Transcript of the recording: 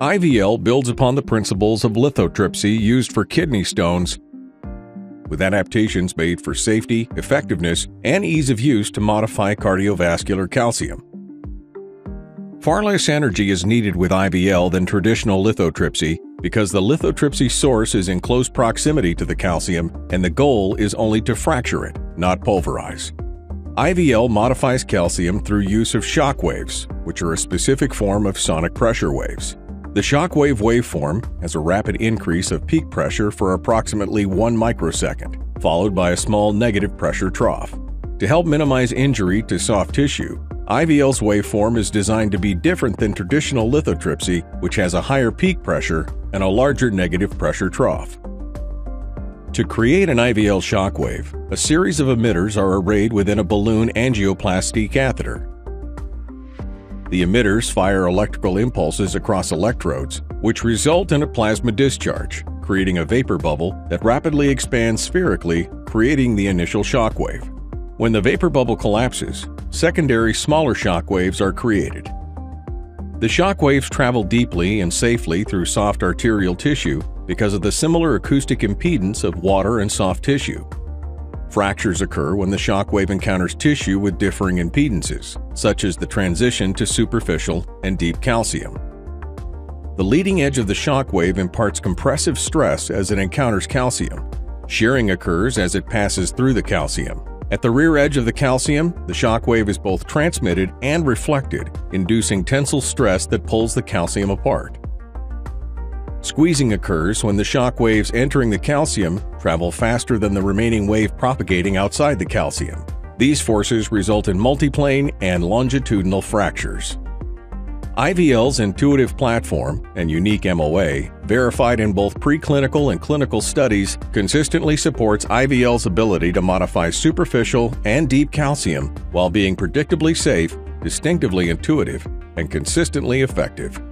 IVL builds upon the principles of lithotripsy used for kidney stones with adaptations made for safety, effectiveness, and ease of use to modify cardiovascular calcium. Far less energy is needed with IVL than traditional lithotripsy because the lithotripsy source is in close proximity to the calcium and the goal is only to fracture it, not pulverize. IVL modifies calcium through use of shock waves, which are a specific form of sonic pressure waves. The shock wave waveform has a rapid increase of peak pressure for approximately 1 microsecond, followed by a small negative pressure trough. To help minimize injury to soft tissue, IVL's waveform is designed to be different than traditional lithotripsy, which has a higher peak pressure and a larger negative pressure trough. To create an IVL shockwave, a series of emitters are arrayed within a balloon angioplasty catheter. The emitters fire electrical impulses across electrodes, which result in a plasma discharge, creating a vapor bubble that rapidly expands spherically, creating the initial shockwave. When the vapor bubble collapses, secondary smaller shock waves are created. The shock waves travel deeply and safely through soft arterial tissue because of the similar acoustic impedance of water and soft tissue. Fractures occur when the shock wave encounters tissue with differing impedances, such as the transition to superficial and deep calcium. The leading edge of the shock wave imparts compressive stress as it encounters calcium. Shearing occurs as it passes through the calcium, at the rear edge of the calcium, the shock wave is both transmitted and reflected, inducing tensile stress that pulls the calcium apart. Squeezing occurs when the shock waves entering the calcium travel faster than the remaining wave propagating outside the calcium. These forces result in multiplane and longitudinal fractures. IVL's intuitive platform and unique MOA, verified in both preclinical and clinical studies, consistently supports IVL's ability to modify superficial and deep calcium while being predictably safe, distinctively intuitive, and consistently effective.